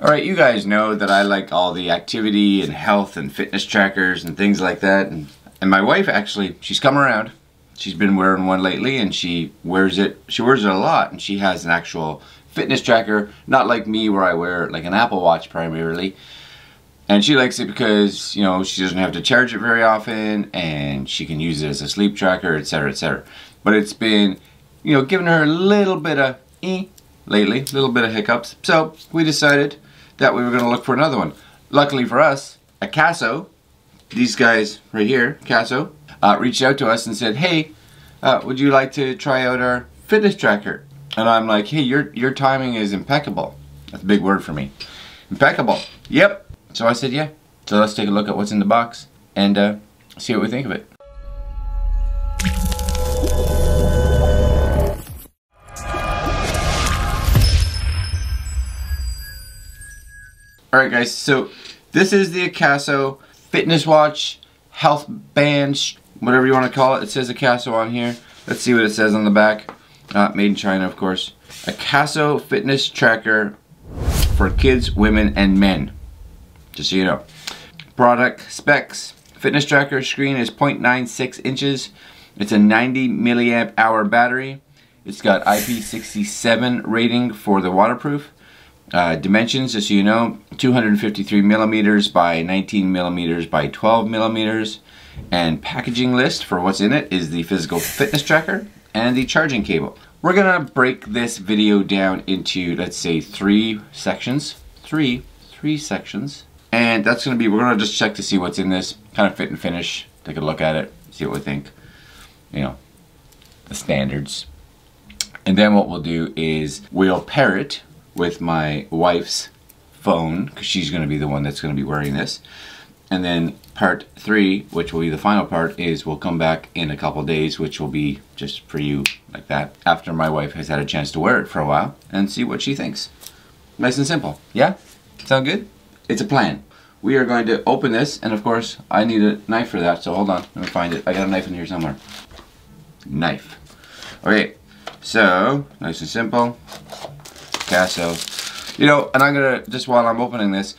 All right, you guys know that I like all the activity and health and fitness trackers and things like that. And, and my wife actually, she's come around. She's been wearing one lately and she wears it, she wears it a lot and she has an actual fitness tracker, not like me where I wear like an Apple Watch primarily. And she likes it because, you know, she doesn't have to charge it very often and she can use it as a sleep tracker, etc., etc. But it's been, you know, giving her a little bit of eh lately, a little bit of hiccups. So we decided that we were going to look for another one. Luckily for us, Akaso, these guys right here, Akaso, uh, reached out to us and said, hey, uh, would you like to try out our fitness tracker? And I'm like, hey, your, your timing is impeccable. That's a big word for me. Impeccable. Yep. So I said, yeah. So let's take a look at what's in the box and uh, see what we think of it. Alright guys, so this is the Akaso Fitness Watch Health Band, whatever you want to call it. It says Akaso on here. Let's see what it says on the back. Uh, made in China, of course. Akaso Fitness Tracker for kids, women, and men. Just so you know. Product specs. Fitness tracker screen is 0.96 inches. It's a 90 milliamp hour battery. It's got IP67 rating for the waterproof. Uh, dimensions, just so you know, 253 millimeters by 19 millimeters by 12 millimeters. And packaging list for what's in it is the physical fitness tracker and the charging cable. We're gonna break this video down into, let's say, three sections. Three, three sections. And that's gonna be, we're gonna just check to see what's in this, kind of fit and finish, take a look at it, see what we think. You know, the standards. And then what we'll do is we'll pair it with my wife's phone because she's going to be the one that's going to be wearing this. And then part three, which will be the final part, is we'll come back in a couple days, which will be just for you like that, after my wife has had a chance to wear it for a while and see what she thinks. Nice and simple. Yeah? Sound good? It's a plan. We are going to open this, and of course, I need a knife for that, so hold on. Let me find it. I got a knife in here somewhere. Knife. Okay, so, nice and simple. Akaso. You know, and I'm gonna, just while I'm opening this,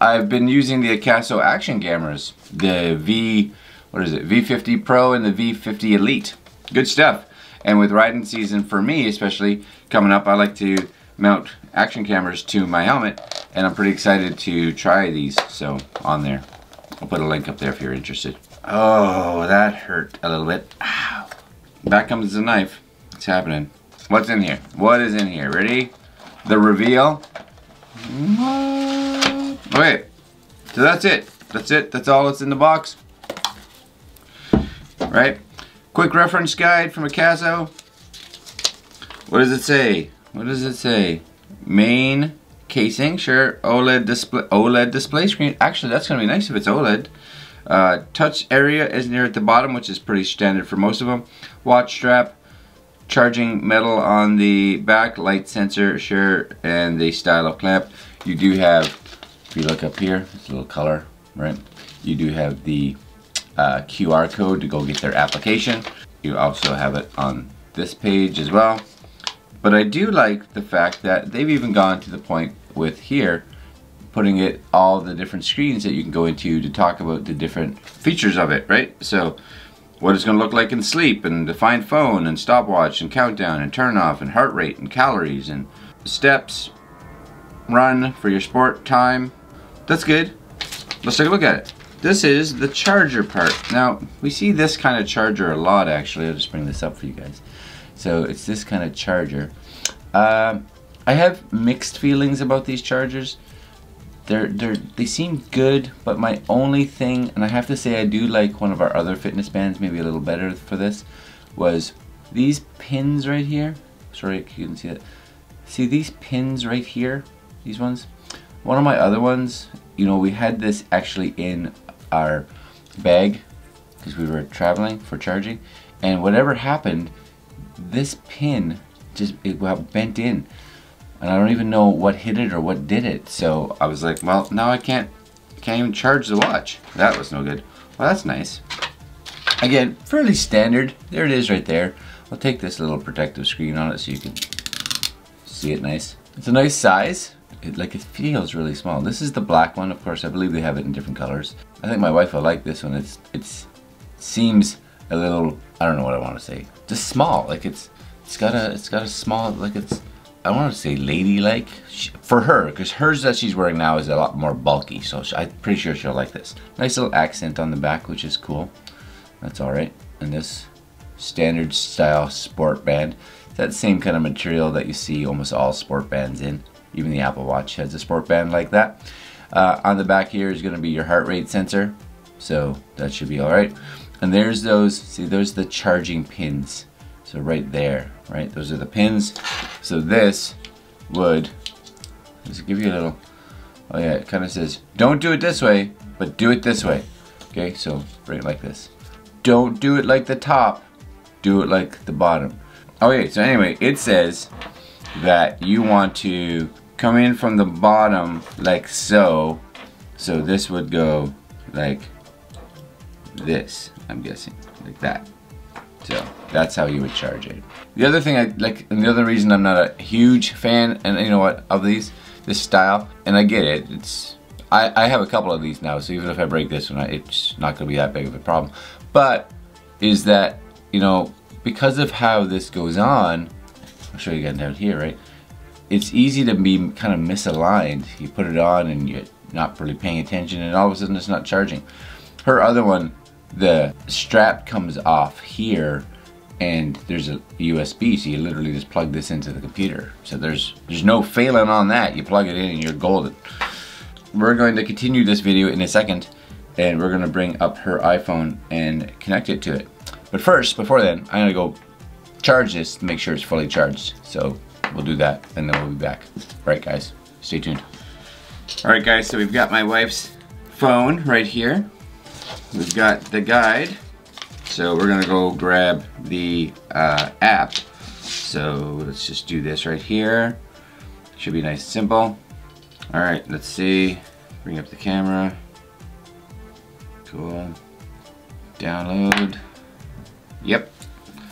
I've been using the Akaso action cameras. The V, what is it, V50 Pro and the V50 Elite. Good stuff. And with riding season for me especially coming up, I like to mount action cameras to my helmet and I'm pretty excited to try these. So on there, I'll put a link up there if you're interested. Oh, that hurt a little bit. Ow. Back comes the knife. It's happening. What's in here? What is in here? Ready? The reveal. Okay, so that's it. That's it. That's all that's in the box. Right? Quick reference guide from Akaso. What does it say? What does it say? Main casing, sure. OLED display, OLED display screen. Actually, that's gonna be nice if it's OLED. Uh, touch area is near at the bottom, which is pretty standard for most of them. Watch strap, charging metal on the back, light sensor, sure, and the style of clamp. You do have, if you look up here, it's a little color, right? You do have the uh, QR code to go get their application. You also have it on this page as well. But I do like the fact that they've even gone to the point with here putting it all the different screens that you can go into to talk about the different features of it, right? So what it's going to look like in sleep and define phone and stopwatch and countdown and turn off and heart rate and calories and steps, run for your sport time. That's good. Let's take a look at it. This is the charger part. Now, we see this kind of charger a lot actually. I'll just bring this up for you guys. So it's this kind of charger. Uh, I have mixed feelings about these chargers they're they're they seem good but my only thing and I have to say I do like one of our other fitness bands maybe a little better for this was these pins right here. Sorry you can see that. See these pins right here these ones? One of my other ones you know we had this actually in our bag because we were traveling for charging and whatever happened this pin just it got bent in and I don't even know what hit it or what did it. So I was like, well, now I can't, can't even charge the watch. That was no good. Well, that's nice. Again, fairly standard. There it is right there. I'll take this little protective screen on it so you can see it nice. It's a nice size. it, like it feels really small. This is the black one, of course. I believe they have it in different colors. I think my wife will like this one. It's it's seems a little I don't know what I want to say. Just small. Like it's it's got a it's got a small like it's I want to say ladylike for her because hers that she's wearing now is a lot more bulky. So she, I'm pretty sure she'll like this. Nice little accent on the back, which is cool. That's all right. And this standard style sport band. That same kind of material that you see almost all sport bands in. Even the Apple Watch has a sport band like that. Uh, on the back here is going to be your heart rate sensor. So that should be all right. And there's those, see there's the charging pins. So right there, right? Those are the pins. So this would, just give you a little, oh yeah, it kind of says, don't do it this way, but do it this way. Okay, so bring it like this. Don't do it like the top, do it like the bottom. Okay, so anyway, it says that you want to come in from the bottom like so. So this would go like this, I'm guessing, like that. So that's how you would charge it. The other thing I like, and the other reason I'm not a huge fan, and you know what, of these, this style, and I get it, it's, I, I have a couple of these now, so even if I break this one, it's not gonna be that big of a problem. But, is that, you know, because of how this goes on, I'll show you again down here, right? It's easy to be kind of misaligned. You put it on and you're not really paying attention and all of a sudden it's not charging. Her other one, the strap comes off here and there's a USB so you literally just plug this into the computer. So there's there's no failing on that. You plug it in and you're golden. We're going to continue this video in a second and we're going to bring up her iPhone and connect it to it. But first before then I'm gonna go charge this to make sure it's fully charged. So we'll do that and then we'll be back. Alright guys stay tuned. Alright guys so we've got my wife's phone right here we've got the guide. So we're gonna go grab the uh, app. So let's just do this right here. Should be nice and simple. All right, let's see. Bring up the camera. Cool. Download. Yep.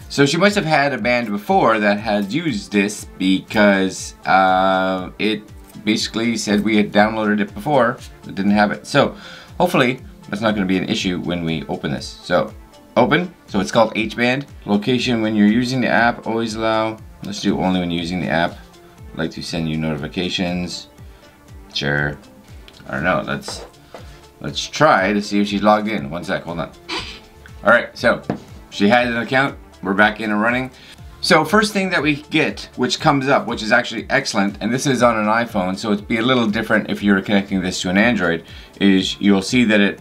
So she must have had a band before that had used this because uh, it basically said we had downloaded it before, but didn't have it. So hopefully that's not going to be an issue when we open this. So, open. So it's called H-Band. Location when you're using the app, always allow. Let's do only when using the app. I'd like to send you notifications. Sure. I don't know. Let's let's try to see if she's logged in. One sec. Hold on. All right. So she had an account. We're back in and running. So first thing that we get, which comes up, which is actually excellent, and this is on an iPhone, so it'd be a little different if you were connecting this to an Android, is you'll see that it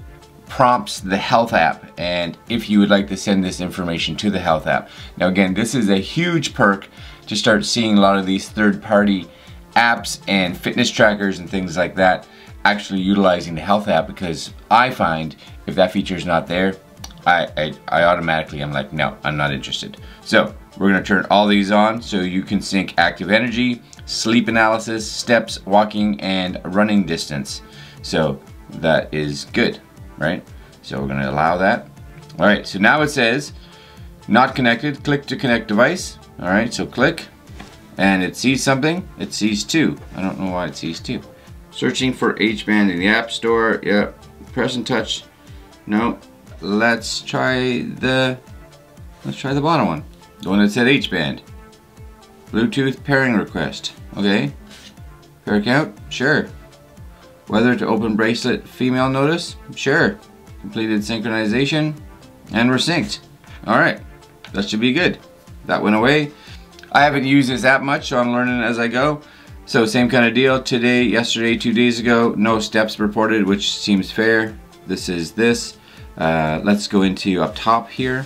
prompts the health app and if you would like to send this information to the health app. Now again, this is a huge perk to start seeing a lot of these third-party apps and fitness trackers and things like that actually utilizing the health app because I find if that feature is not there, I, I, I automatically am like, no, I'm not interested. So we're gonna turn all these on so you can sync active energy, sleep analysis, steps, walking, and running distance. So that is good right? So we're gonna allow that. All right, so now it says, not connected, click to connect device. All right, so click, and it sees something, it sees two. I don't know why it sees two. Searching for H-band in the App Store, yep. Press and touch, no. Let's try the, let's try the bottom one. The one that said H-band. Bluetooth pairing request, okay. Pair count, sure. Whether to open bracelet female notice? Sure. Completed synchronization and we're synced. Alright, that should be good. That went away. I haven't used this app much so I'm learning as I go. So same kind of deal. Today, yesterday, two days ago, no steps reported which seems fair. This is this. Uh, let's go into up top here.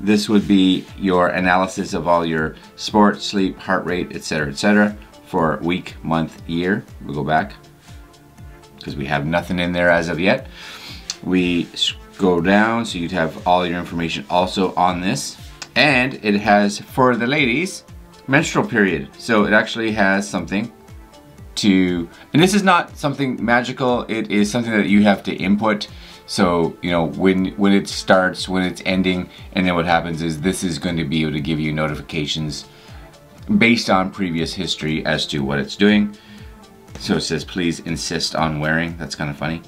This would be your analysis of all your sport, sleep, heart rate, etc., etc. for week, month, year. We'll go back because we have nothing in there as of yet. We go down so you'd have all your information also on this. And it has, for the ladies, menstrual period. So it actually has something to, and this is not something magical, it is something that you have to input. So, you know, when, when it starts, when it's ending, and then what happens is this is going to be able to give you notifications based on previous history as to what it's doing. So it says, please insist on wearing. That's kind of funny.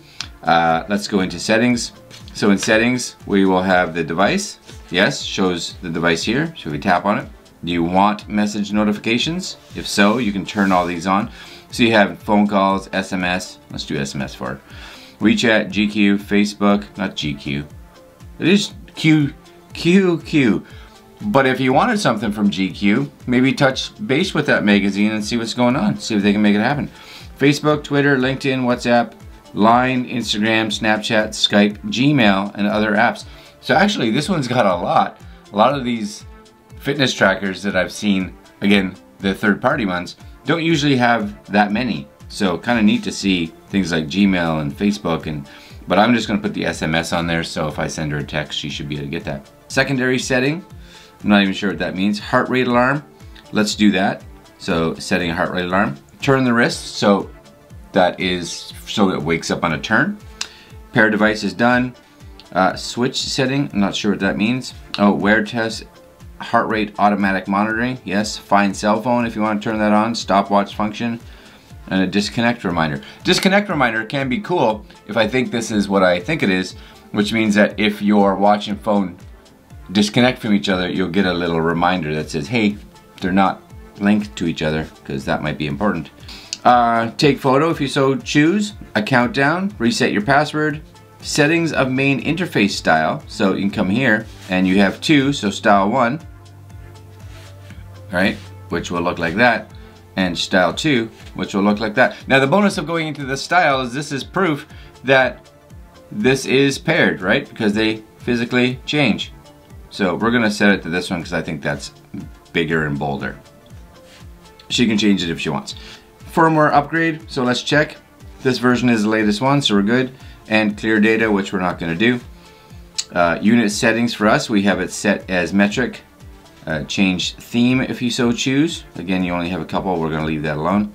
Uh, let's go into settings. So in settings, we will have the device. Yes, shows the device here. So we tap on it. Do you want message notifications? If so, you can turn all these on. So you have phone calls, SMS. Let's do SMS for it. WeChat, GQ, Facebook, not GQ. It is Q, Q, Q. But if you wanted something from GQ, maybe touch base with that magazine and see what's going on. See if they can make it happen. Facebook, Twitter, LinkedIn, WhatsApp, Line, Instagram, Snapchat, Skype, Gmail, and other apps. So actually, this one's got a lot. A lot of these fitness trackers that I've seen, again, the third-party ones, don't usually have that many. So kind of neat to see things like Gmail and Facebook and but I'm just gonna put the SMS on there so if I send her a text she should be able to get that. Secondary setting, I'm not even sure what that means. Heart rate alarm, let's do that. So setting a heart rate alarm. Turn the wrist, so that is so it wakes up on a turn. Pair device is done. Uh, switch setting, I'm not sure what that means. Oh, wear test, heart rate automatic monitoring. Yes, find cell phone if you want to turn that on. Stopwatch function and a disconnect reminder. Disconnect reminder can be cool if I think this is what I think it is, which means that if your watch and phone disconnect from each other, you'll get a little reminder that says, hey, they're not linked to each other, because that might be important. Uh, take photo if you so choose, a countdown, reset your password, settings of main interface style, so you can come here, and you have two, so style one, right, which will look like that and style 2, which will look like that. Now the bonus of going into the style is this is proof that this is paired, right? Because they physically change. So we're gonna set it to this one because I think that's bigger and bolder. She can change it if she wants. Firmware upgrade, so let's check. This version is the latest one, so we're good. And clear data, which we're not gonna do. Uh, unit settings for us, we have it set as metric. Uh, change theme if you so choose. Again, you only have a couple, we're gonna leave that alone.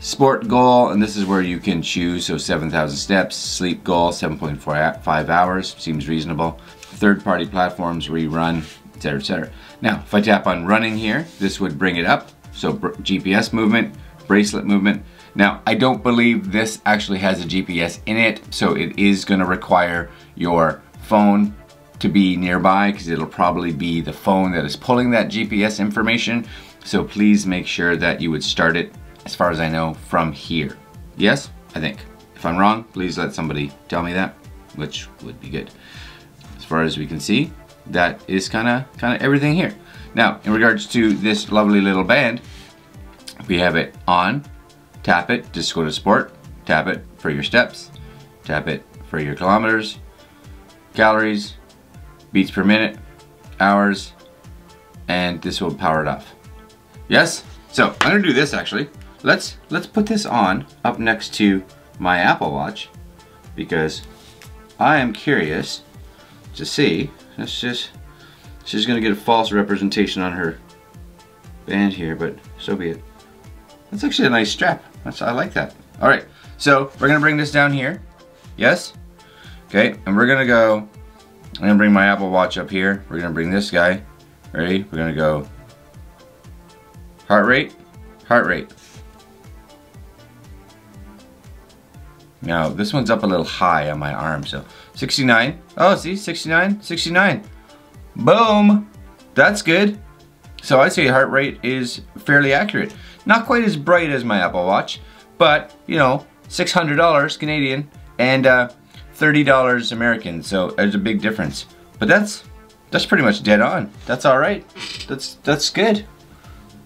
Sport goal, and this is where you can choose, so 7,000 steps. Sleep goal, 7.5 hours, seems reasonable. Third-party platforms, rerun, etc., etc. Now, if I tap on running here, this would bring it up. So GPS movement, bracelet movement. Now, I don't believe this actually has a GPS in it, so it is gonna require your phone to be nearby because it'll probably be the phone that is pulling that GPS information. So please make sure that you would start it, as far as I know, from here. Yes, I think. If I'm wrong, please let somebody tell me that, which would be good. As far as we can see, that is kind of kind of everything here. Now, in regards to this lovely little band, we have it on, tap it, just go to sport, tap it for your steps, tap it for your kilometers, calories, beats per minute, hours, and this will power it off. Yes? So I'm gonna do this actually. Let's let's put this on up next to my Apple Watch because I am curious to see. Let's just she's gonna get a false representation on her band here, but so be it. That's actually a nice strap. That's I like that. All right, so we're gonna bring this down here. Yes? Okay, and we're gonna go I'm gonna bring my Apple Watch up here. We're gonna bring this guy. Ready? We're gonna go heart rate, heart rate. Now, this one's up a little high on my arm, so 69. Oh, see, 69, 69. Boom! That's good. So I'd say heart rate is fairly accurate. Not quite as bright as my Apple Watch, but, you know, $600 Canadian, and uh, $30 American, so there's a big difference. But that's that's pretty much dead on. That's all right. That's that's good,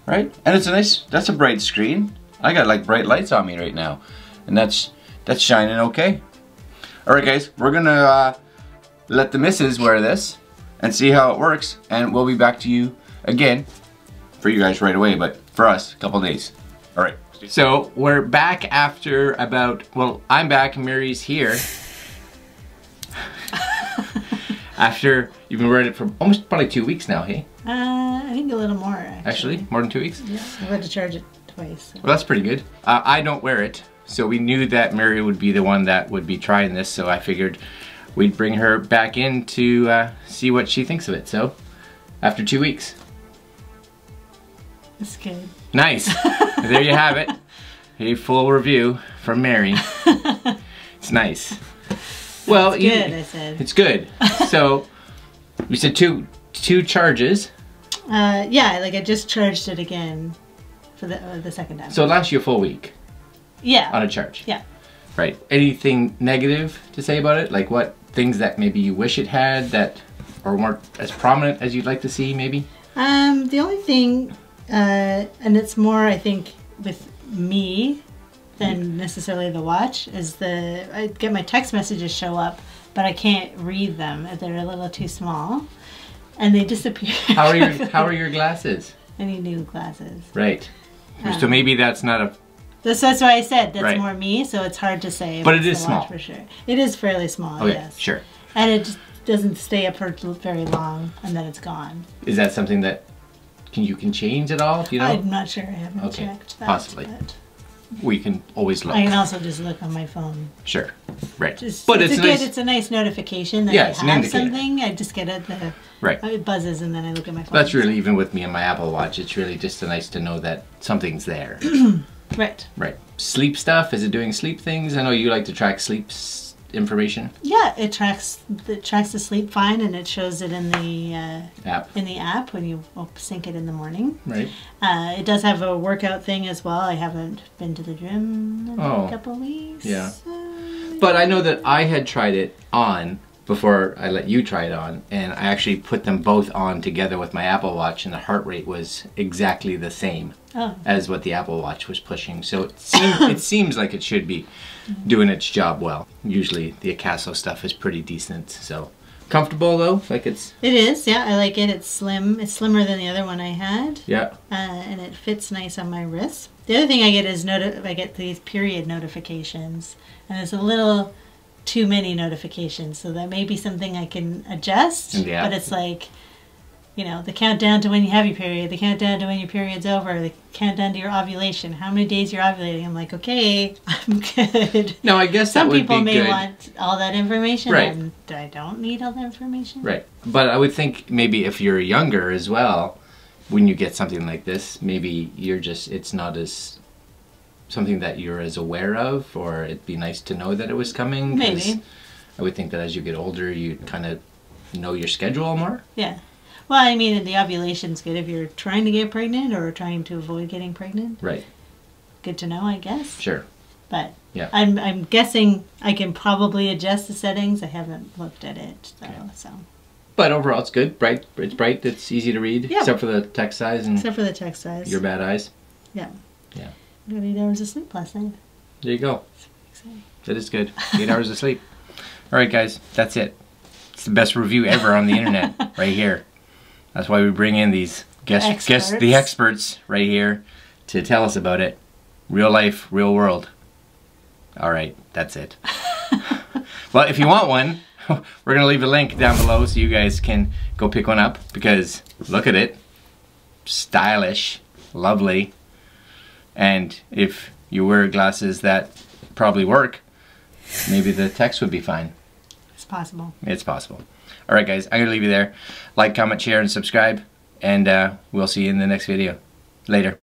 right? And it's a nice, that's a bright screen. I got like bright lights on me right now, and that's that's shining okay. All right, guys, we're gonna uh, let the missus wear this and see how it works, and we'll be back to you again for you guys right away, but for us, a couple days. All right. So we're back after about, well, I'm back, Mary's here. after you've been wearing it for almost probably two weeks now, hey? Uh, I think a little more, actually. Actually, more than two weeks? Yeah, I've had to charge it twice. So. Well, that's pretty good. Uh, I don't wear it, so we knew that Mary would be the one that would be trying this, so I figured we'd bring her back in to uh, see what she thinks of it. So, after two weeks. It's good. Nice. there you have it. a full review from Mary. it's nice. Well, you, Good, I said. it's good. So you said two two charges, Uh, yeah, like I just charged it again for the uh, the second time. so it lasts you a full week yeah, on a charge. yeah. Right. Anything negative to say about it? Like what things that maybe you wish it had that or weren't as prominent as you'd like to see, maybe? Um, the only thing, uh, and it's more, I think, with me than necessarily the watch, is the I get my text messages show up, but I can't read them. They're a little too small, and they disappear. How are your How are your glasses? I need new glasses. Right. so maybe that's not a. That's, that's why I said that's Right. more me, so it's hard to say. But the watch small. for sure. It is fairly small. Okay, yes. sure. And it just doesn't stay up for very long, and then it's gone. Is that something that can you can change at all? You know? I'm not sure. I haven't Okay, checked that. possibly. but we can always look. I can also just look on my phone. Sure. Right. Just, but it's, it's, a nice. good. It's a nice notification that Yeah, I it's have something. I just get it. The, Right. It buzzes, and then I look at my phone. That's really even with me and my Apple Watch. It's really just nice to know that something's there. right. right. Sleep stuff. Is it doing sleep things? I know you like to track sleep information Yeah, it tracks. It tracks the sleep fine, and it shows it in the uh, app. in the app when you sync it in the morning. Right. Uh, it does have a workout thing as well. I haven't been to the gym in Oh. a couple weeks. Yeah. so- But I know that I had tried it on before I let you try it on, and I actually put them both on together with my Apple Watch, and the heart rate was exactly the same Oh, as what the Apple Watch was pushing. So it seems it seems like it should be doing its job well. Usually the Akaso stuff is pretty decent. So comfortable though, like it's it is. Yeah, I like it. It's slim. It's slimmer than the other one I had. yeah. uh, and it fits nice on my wrist. The other thing I get is noti- I get these period notifications, and it's a little too many notifications. So that may be something I can adjust. App. But it's like, you know, the countdown to when you have your period, the countdown to when your period's over, the countdown to your ovulation, how many days you're ovulating. I'm like, okay, I'm good. No, I guess Some people may good. want all that information, Right. and I don't need all that information. Right. But I would think maybe if you're younger as well, when you get something like this, maybe you're just it's not as something that you're as aware of or it'd be nice to know that it was coming. Maybe. I would think that as you get older you kind of know your schedule more. Yeah. Well, I mean, the ovulation's good if you're trying to get pregnant or trying to avoid getting pregnant. Right. Good to know, I guess. Sure. But Yeah. I'm I'm guessing I can probably adjust the settings. I haven't looked at it though, Okay. so But overall it's good. Bright it's bright, it's easy to read Yeah. except for the text size and except for the text size. your bad eyes. yeah. Yeah. I got eight hours of sleep last night. There you go. That is good. 8 hours of sleep. All right guys, that's it. It's the best review ever on the internet right here. That's why we bring in these guest guests, the Experts. experts right here to tell us about it. Real life, real world. All right, that's it. well, if you want one, we're gonna leave a link down below so you guys can go pick one up because look at it, stylish, lovely, and if you wear glasses that probably work, maybe the text would be fine. It's possible. It's possible. All right, guys, I'm going to leave you there. Like, comment, share, and subscribe. And uh, we'll see you in the next video. Later.